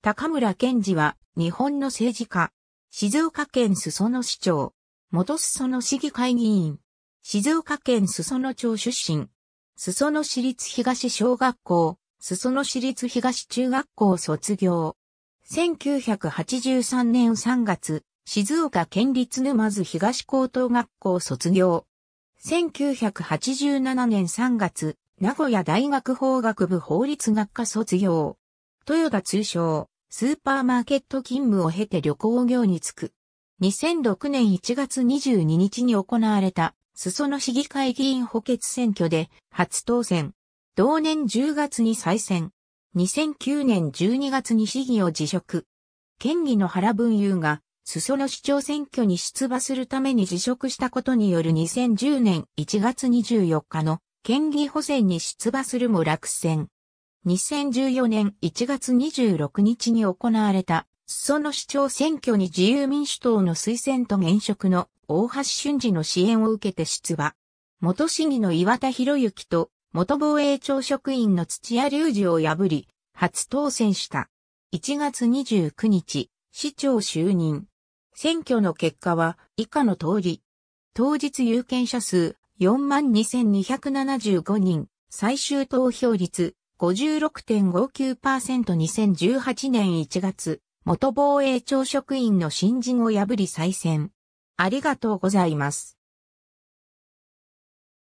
高村健二は日本の政治家。静岡県裾野市長。元裾野市議会議員。静岡県裾野町出身。裾野市立東小学校、裾野市立東中学校卒業。1983年3月、静岡県立沼津東高等学校卒業。1987年3月、名古屋大学法学部法律学科卒業。豊田通称、スーパーマーケット勤務を経て旅行業に就く。2006年1月22日に行われた、裾野市議会議員補欠選挙で初当選。同年10月に再選。2009年12月に市議を辞職。県議の原文雄が、裾野市長選挙に出馬するために辞職したことによる2010年1月24日の県議補選に出馬するも落選。2014年1月26日に行われた、裾野市長選挙に自由民主党の推薦と現職の大橋俊二の支援を受けて出馬。元市議の岩田博之と元防衛庁職員の土屋隆二を破り、初当選した。1月29日、市長就任。選挙の結果は以下の通り。当日有権者数42,275人、最終投票率 56.59%2018 年1月、元防衛庁職員の新人を破り再選。ありがとうございます。